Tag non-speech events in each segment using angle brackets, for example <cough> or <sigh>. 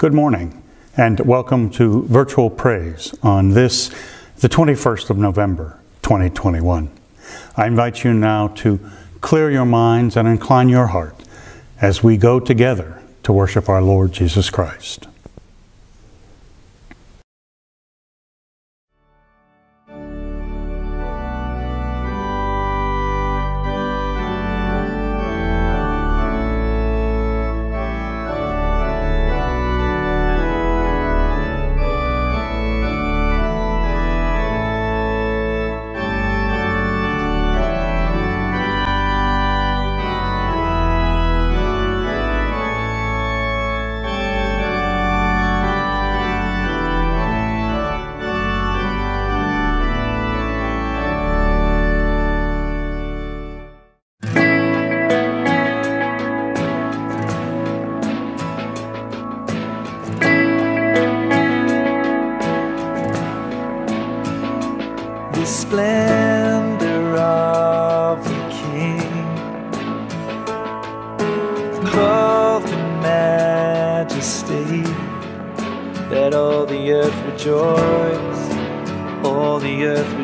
Good morning, and welcome to Virtual Praise on this, the 21st of November, 2021. I invite you now to clear your minds and incline your heart as we go together to worship our Lord Jesus Christ.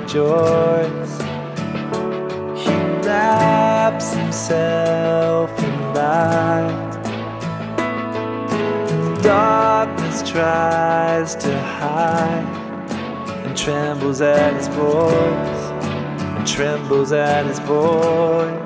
rejoice. He wraps himself in light. Darkness tries to hide and trembles at his voice, and trembles at his voice.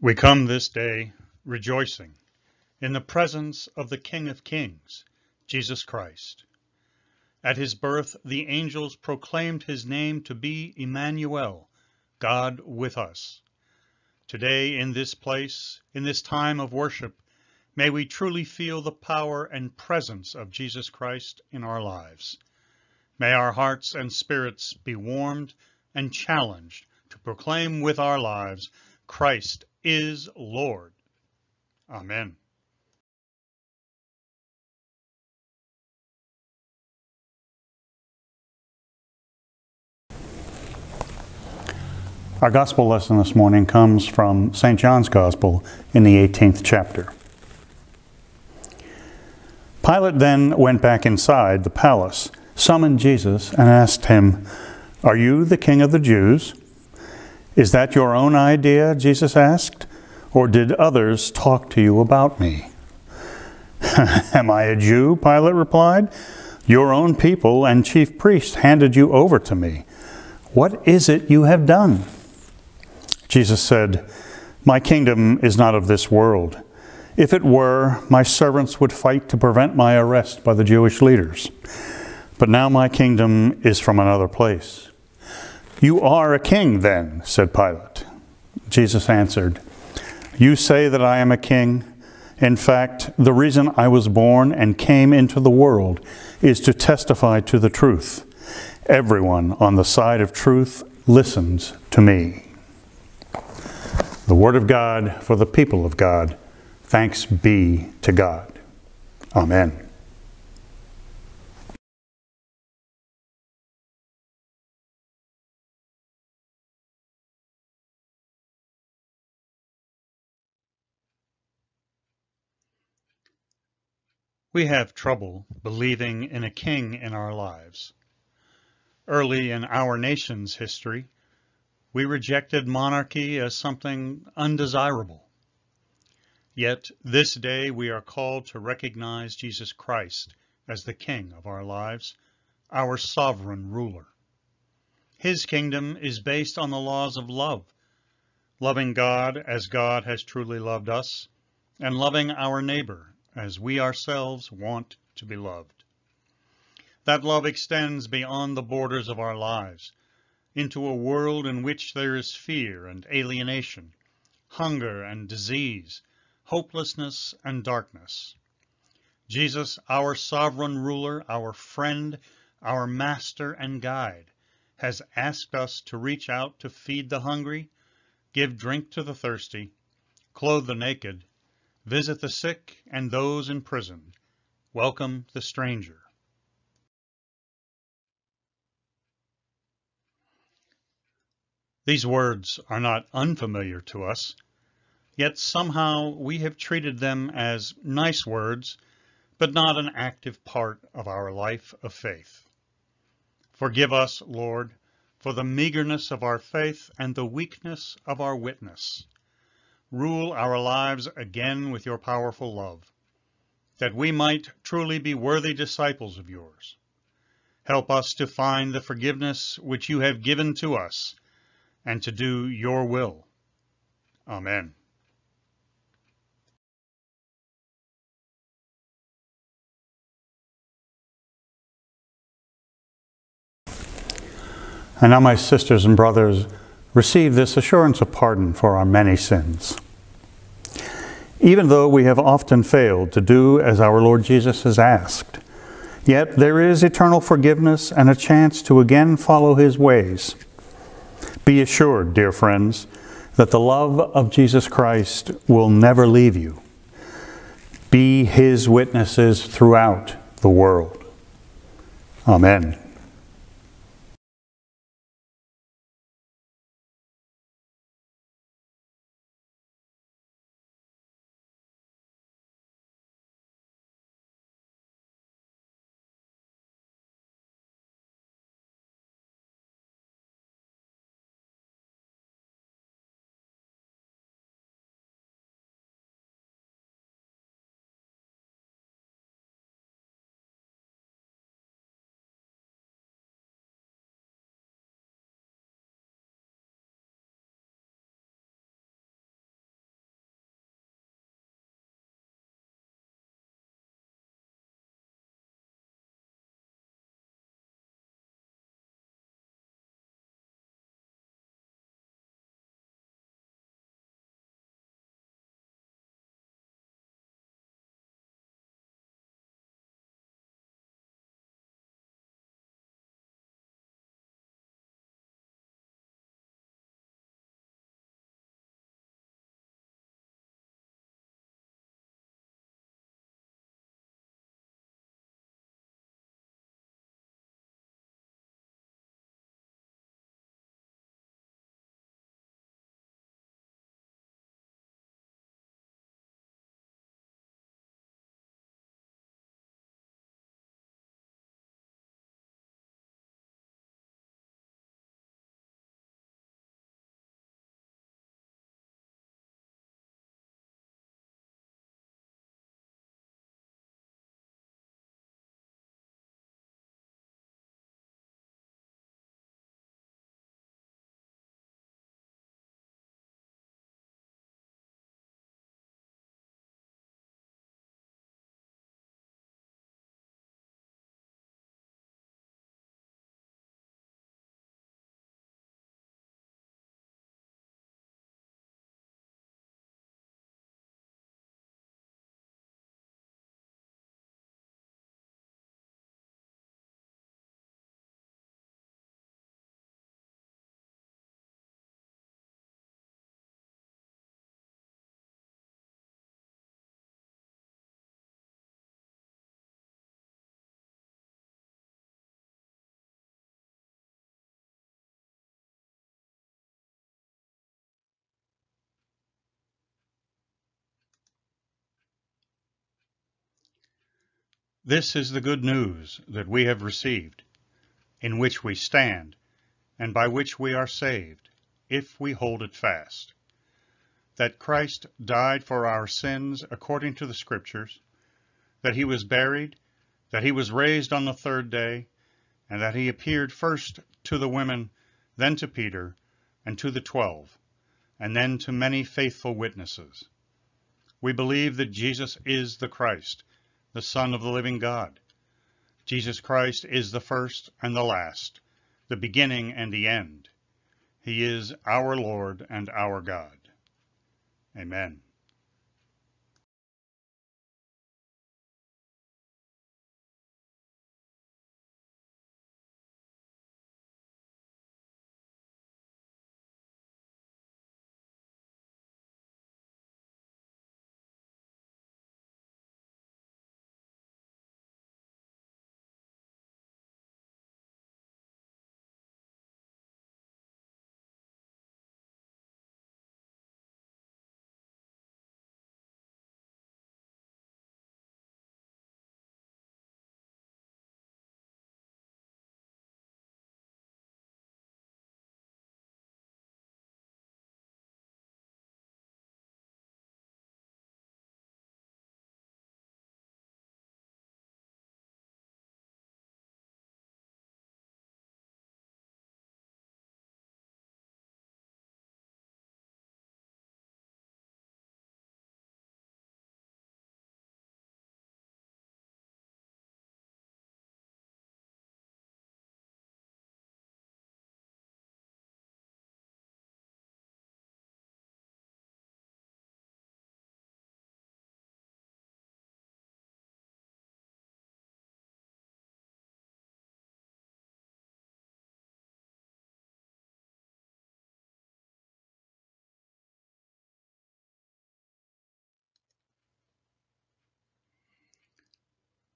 We come this day rejoicing in the presence of the King of Kings, Jesus Christ. At his birth, the angels proclaimed his name to be Emmanuel, God with us. Today, in this place, in this time of worship, may we truly feel the power and presence of Jesus Christ in our lives. May our hearts and spirits be warmed and challenged to proclaim with our lives Christ is Lord. Amen. Our gospel lesson this morning comes from St. John's Gospel in the 18th chapter. Pilate then went back inside the palace, summoned Jesus, and asked him, Are you the king of the Jews? Is that your own idea? Jesus asked. Or did others talk to you about me? <laughs> Am I a Jew? Pilate replied. Your own people and chief priests handed you over to me. What is it you have done? Jesus said, My kingdom is not of this world. If it were, my servants would fight to prevent my arrest by the Jewish leaders. But now my kingdom is from another place. You are a king, then, said Pilate. Jesus answered, You say that I am a king. In fact, the reason I was born and came into the world is to testify to the truth. Everyone on the side of truth listens to me. The Word of God for the people of God. Thanks be to God. Amen. We have trouble believing in a king in our lives. Early in our nation's history, we rejected monarchy as something undesirable. Yet this day we are called to recognize Jesus Christ as the King of our lives, our sovereign ruler. His kingdom is based on the laws of love, loving God as God has truly loved us, and loving our neighbor as we ourselves want to be loved. That love extends beyond the borders of our lives into a world in which there is fear and alienation, hunger and disease, hopelessness and darkness. Jesus, our sovereign ruler, our friend, our master and guide, has asked us to reach out to feed the hungry, give drink to the thirsty, clothe the naked, visit the sick and those in prison, welcome the stranger. These words are not unfamiliar to us, yet somehow we have treated them as nice words, but not an active part of our life of faith. Forgive us, Lord, for the meagerness of our faith and the weakness of our witness. Rule our lives again with your powerful love, that we might truly be worthy disciples of yours. Help us to find the forgiveness which you have given to us and to do your will. Amen. And now, my sisters and brothers, receive this assurance of pardon for our many sins. Even though we have often failed to do as our Lord Jesus has asked, yet there is eternal forgiveness and a chance to again follow his ways. Be assured, dear friends, that the love of Jesus Christ will never leave you. Be his witnesses throughout the world. Amen. This is the good news that we have received, in which we stand, and by which we are saved, if we hold it fast. That Christ died for our sins according to the Scriptures, that he was buried, that he was raised on the third day, and that he appeared first to the women, then to Peter, and to the twelve, and then to many faithful witnesses. We believe that Jesus is the Christ, the Son of the living God. Jesus Christ is the first and the last, the beginning and the end. He is our Lord and our God. Amen.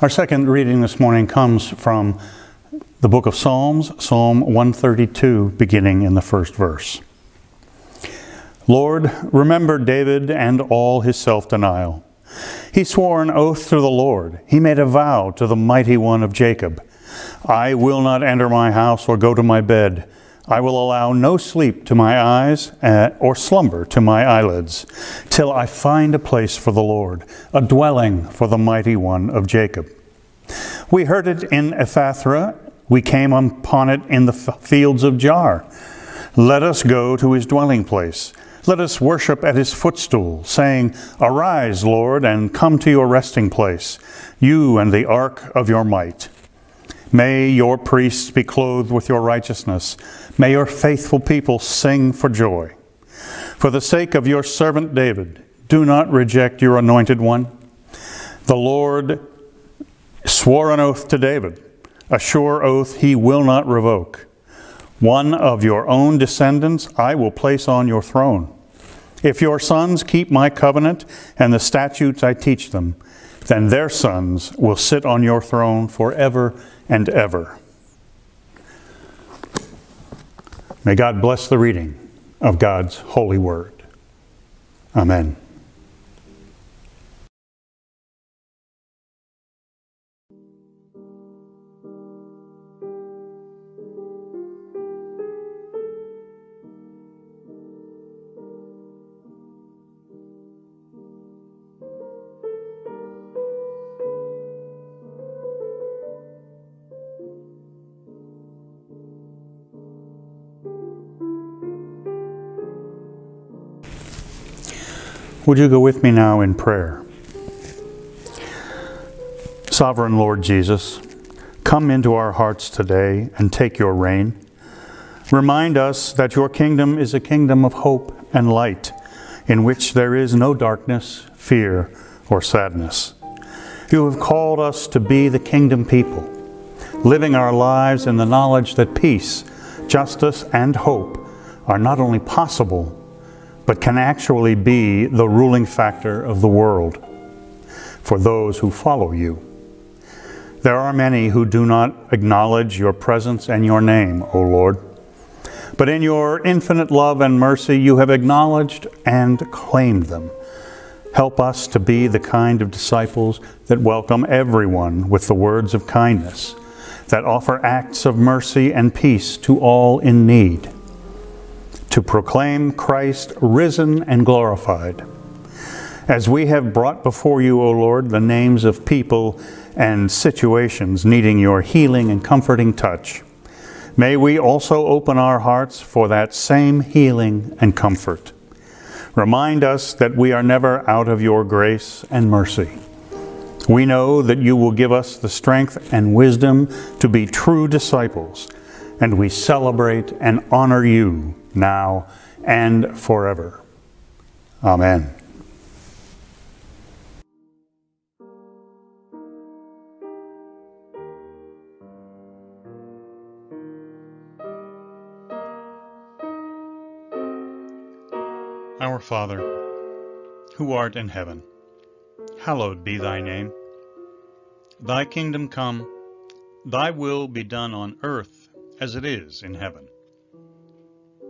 Our second reading this morning comes from the book of Psalms, Psalm 132, beginning in the first verse. Lord, remember David and all his self denial. He swore an oath to the Lord. He made a vow to the mighty one of Jacob I will not enter my house or go to my bed. I will allow no sleep to my eyes uh, or slumber to my eyelids, till I find a place for the Lord, a dwelling for the mighty one of Jacob. We heard it in Ephrathah, we came upon it in the fields of Jaar. Let us go to his dwelling place. Let us worship at his footstool, saying, Arise, Lord, and come to your resting place, you and the ark of your might. May your priests be clothed with your righteousness. May your faithful people sing for joy. For the sake of your servant David, do not reject your anointed one. The Lord swore an oath to David, a sure oath he will not revoke. One of your own descendants I will place on your throne. If your sons keep my covenant and the statutes I teach them, then their sons will sit on your throne forever and ever. May God bless the reading of God's holy word. Amen. Would you go with me now in prayer? Sovereign Lord Jesus, come into our hearts today and take your reign. Remind us that your kingdom is a kingdom of hope and light, in which there is no darkness, fear, or sadness. You have called us to be the kingdom people, living our lives in the knowledge that peace, justice, and hope are not only possible, but can actually be the ruling factor of the world for those who follow you. There are many who do not acknowledge your presence and your name, O Lord. But in your infinite love and mercy, you have acknowledged and claimed them. Help us to be the kind of disciples that welcome everyone with the words of kindness, that offer acts of mercy and peace to all in need to proclaim Christ risen and glorified. As we have brought before you, O Lord, the names of people and situations needing your healing and comforting touch, may we also open our hearts for that same healing and comfort. Remind us that we are never out of your grace and mercy. We know that you will give us the strength and wisdom to be true disciples, and we celebrate and honor you now, and forever. Amen. Our Father, who art in heaven, hallowed be thy name. Thy kingdom come, thy will be done on earth as it is in heaven.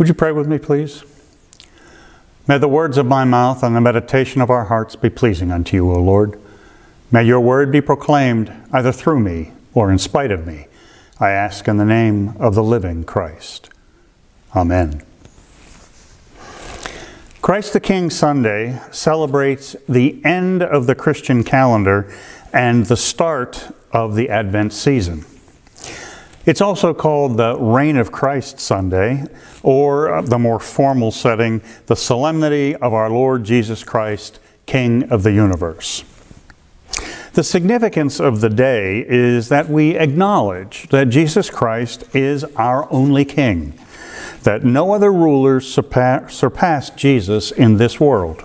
Would you pray with me, please? May the words of my mouth and the meditation of our hearts be pleasing unto you, O Lord. May your word be proclaimed either through me or in spite of me. I ask in the name of the living Christ. Amen. Christ the King Sunday celebrates the end of the Christian calendar and the start of the Advent season. It's also called the Reign of Christ Sunday, or the more formal setting, the Solemnity of our Lord Jesus Christ, King of the universe. The significance of the day is that we acknowledge that Jesus Christ is our only King that no other rulers surpass Jesus in this world.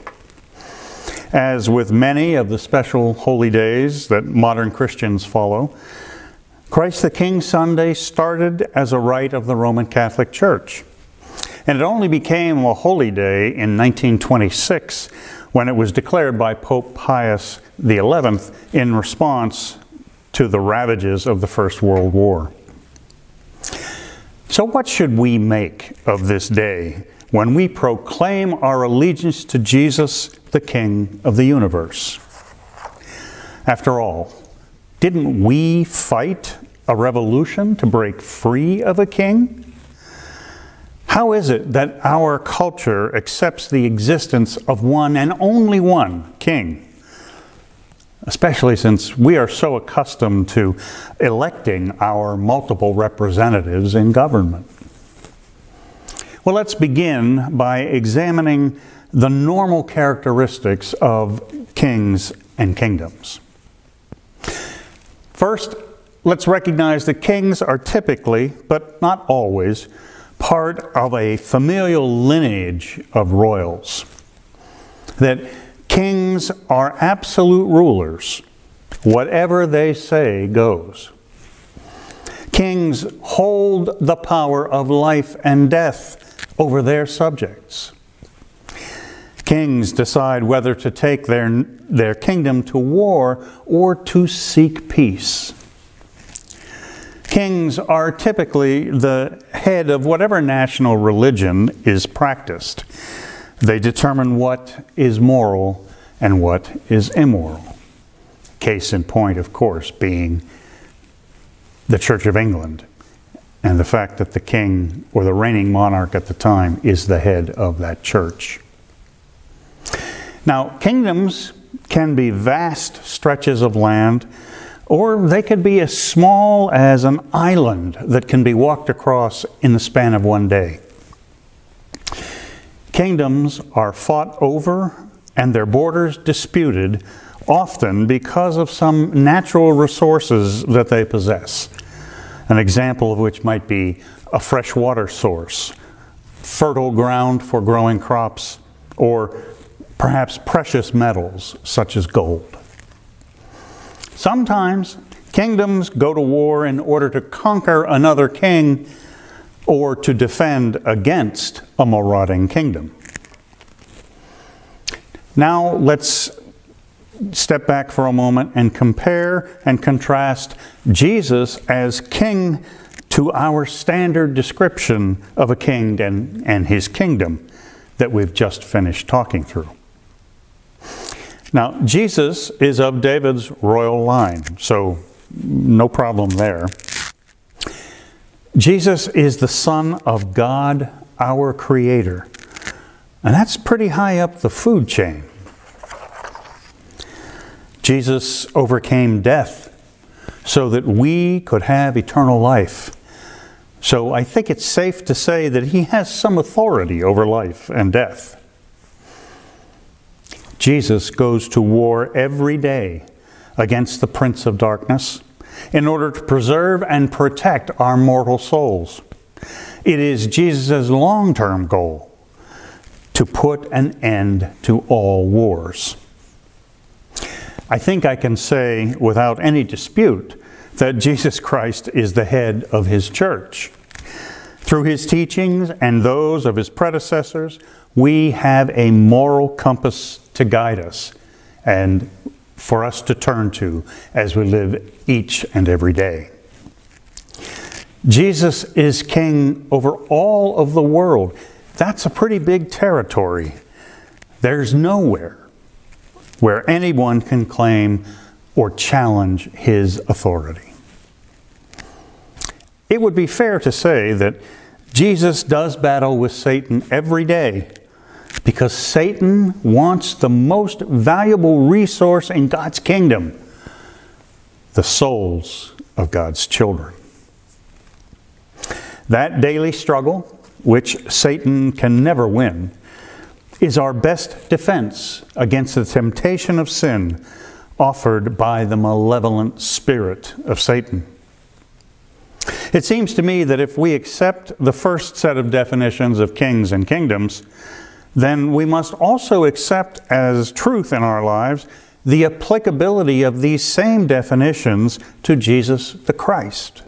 As with many of the special holy days that modern Christians follow, Christ the King Sunday started as a rite of the Roman Catholic Church. And it only became a holy day in 1926 when it was declared by Pope Pius XI in response to the ravages of the First World War. So, what should we make of this day when we proclaim our allegiance to Jesus, the King of the universe? After all, didn't we fight a revolution to break free of a king? How is it that our culture accepts the existence of one and only one king? especially since we are so accustomed to electing our multiple representatives in government. Well, let's begin by examining the normal characteristics of kings and kingdoms. First, let's recognize that kings are typically, but not always, part of a familial lineage of royals. That Kings are absolute rulers. Whatever they say goes. Kings hold the power of life and death over their subjects. Kings decide whether to take their, their kingdom to war or to seek peace. Kings are typically the head of whatever national religion is practiced. They determine what is moral and what is immoral. Case in point, of course, being the Church of England and the fact that the king or the reigning monarch at the time is the head of that church. Now, kingdoms can be vast stretches of land, or they could be as small as an island that can be walked across in the span of one day. Kingdoms are fought over and their borders disputed, often because of some natural resources that they possess. An example of which might be a fresh water source, fertile ground for growing crops, or perhaps precious metals such as gold. Sometimes kingdoms go to war in order to conquer another king or to defend against a marauding kingdom. Now let's step back for a moment and compare and contrast Jesus as king to our standard description of a king and, and his kingdom that we've just finished talking through. Now, Jesus is of David's royal line, so no problem there. Jesus is the Son of God, our Creator. And that's pretty high up the food chain. Jesus overcame death so that we could have eternal life. So I think it's safe to say that he has some authority over life and death. Jesus goes to war every day against the prince of darkness in order to preserve and protect our mortal souls. It is Jesus' long term goal to put an end to all wars. I think I can say without any dispute that Jesus Christ is the head of his church. Through his teachings and those of his predecessors, we have a moral compass to guide us and for us to turn to as we live each and every day. Jesus is king over all of the world. That's a pretty big territory. There's nowhere where anyone can claim or challenge his authority. It would be fair to say that Jesus does battle with Satan every day because Satan wants the most valuable resource in God's kingdom the souls of God's children. That daily struggle, which Satan can never win, is our best defense against the temptation of sin offered by the malevolent spirit of Satan. It seems to me that if we accept the first set of definitions of kings and kingdoms, then we must also accept as truth in our lives the applicability of these same definitions to Jesus the Christ.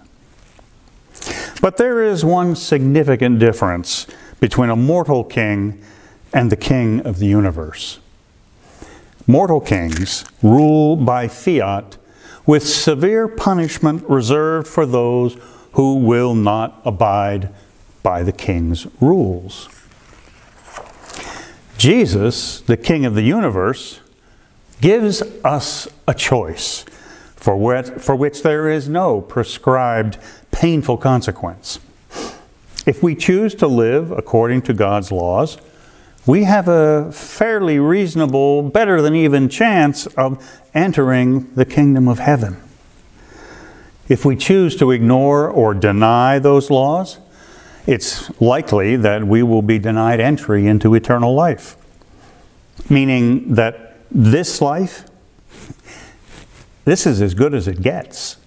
But there is one significant difference between a mortal king and the king of the universe. Mortal kings rule by fiat with severe punishment reserved for those who will not abide by the king's rules. Jesus, the king of the universe, gives us a choice for which, for which there is no prescribed painful consequence. If we choose to live according to God's laws, we have a fairly reasonable, better than even chance of entering the kingdom of heaven. If we choose to ignore or deny those laws, it's likely that we will be denied entry into eternal life. Meaning that this life, this is as good as it gets.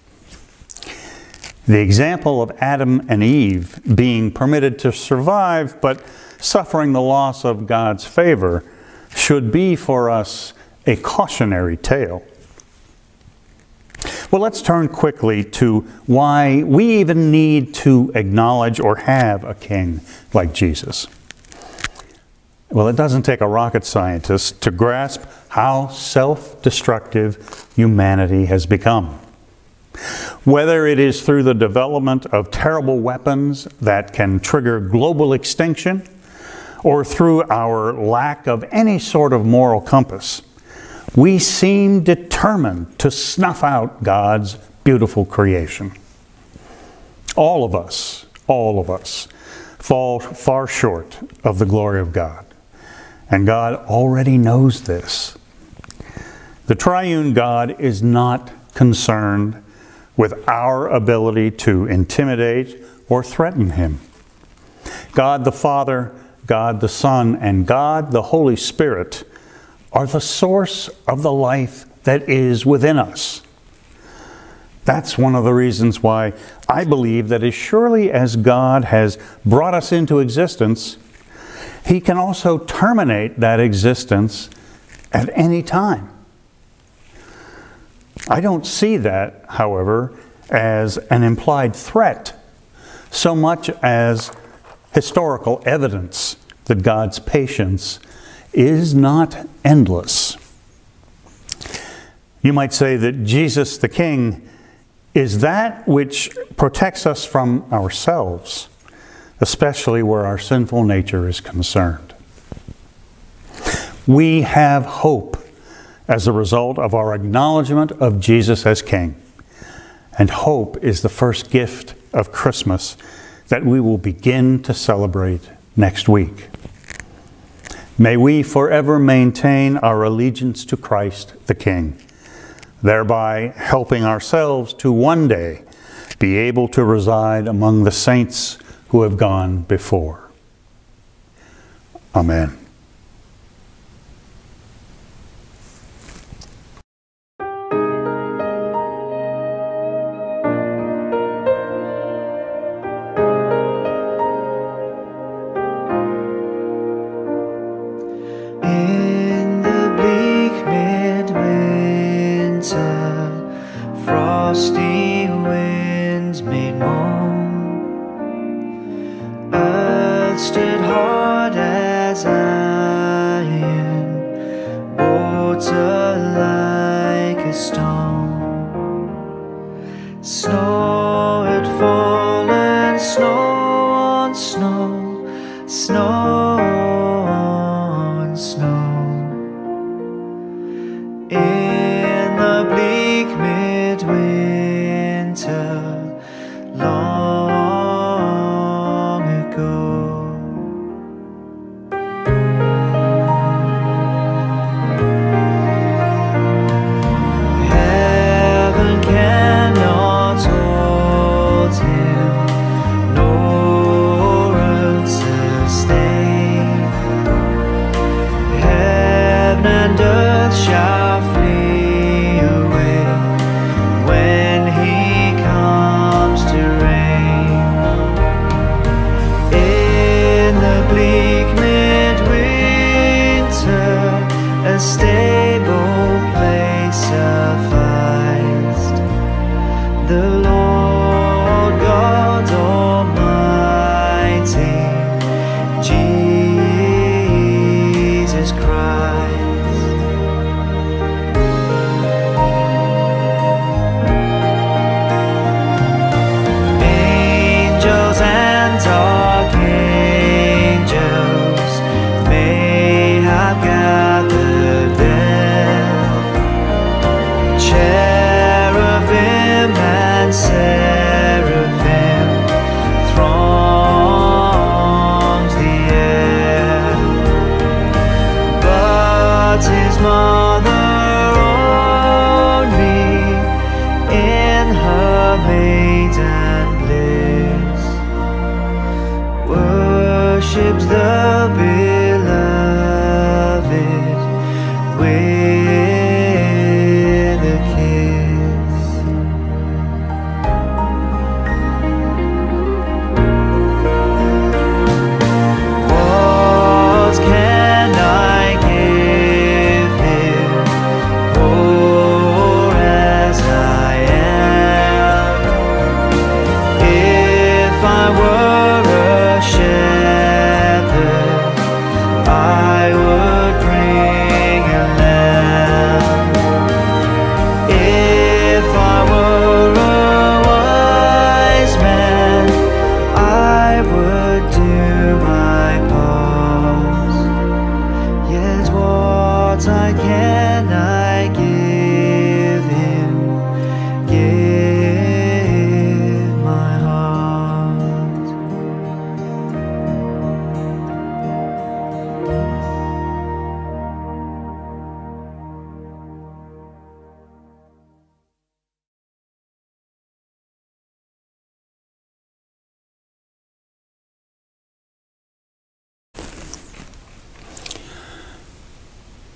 The example of Adam and Eve being permitted to survive but suffering the loss of God's favor should be for us a cautionary tale. Well, let's turn quickly to why we even need to acknowledge or have a king like Jesus. Well, it doesn't take a rocket scientist to grasp how self destructive humanity has become. Whether it is through the development of terrible weapons that can trigger global extinction, or through our lack of any sort of moral compass, we seem determined to snuff out God's beautiful creation. All of us, all of us, fall far short of the glory of God. And God already knows this. The triune God is not concerned with our ability to intimidate or threaten him. God the Father, God the Son, and God the Holy Spirit are the source of the life that is within us. That's one of the reasons why I believe that as surely as God has brought us into existence, He can also terminate that existence at any time. I don't see that, however, as an implied threat so much as historical evidence that God's patience is not endless. You might say that Jesus the King is that which protects us from ourselves, especially where our sinful nature is concerned. We have hope as a result of our acknowledgement of Jesus as King. And hope is the first gift of Christmas that we will begin to celebrate next week. May we forever maintain our allegiance to Christ the King, thereby helping ourselves to one day be able to reside among the saints who have gone before. Amen.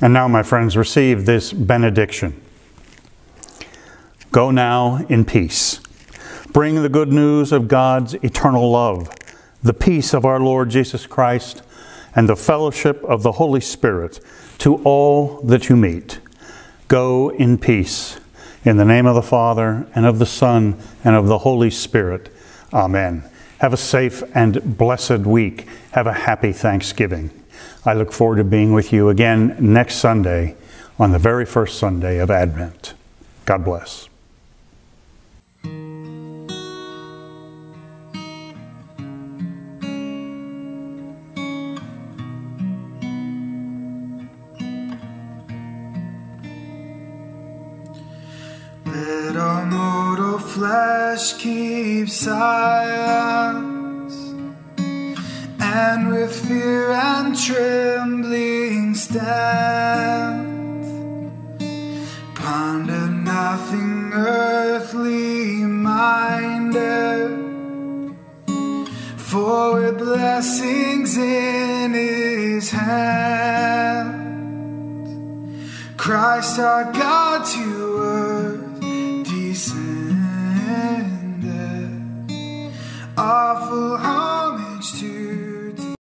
And now, my friends, receive this benediction. Go now in peace. Bring the good news of God's eternal love, the peace of our Lord Jesus Christ, and the fellowship of the Holy Spirit to all that you meet. Go in peace. In the name of the Father, and of the Son, and of the Holy Spirit. Amen. Have a safe and blessed week. Have a happy Thanksgiving. I look forward to being with you again next Sunday on the very first Sunday of Advent. God bless. Let our mortal flesh keep silence, and with fear and trembling stand. Ponder nothing earthly minded, for with blessings in his hand, Christ our God to earth descended. Awful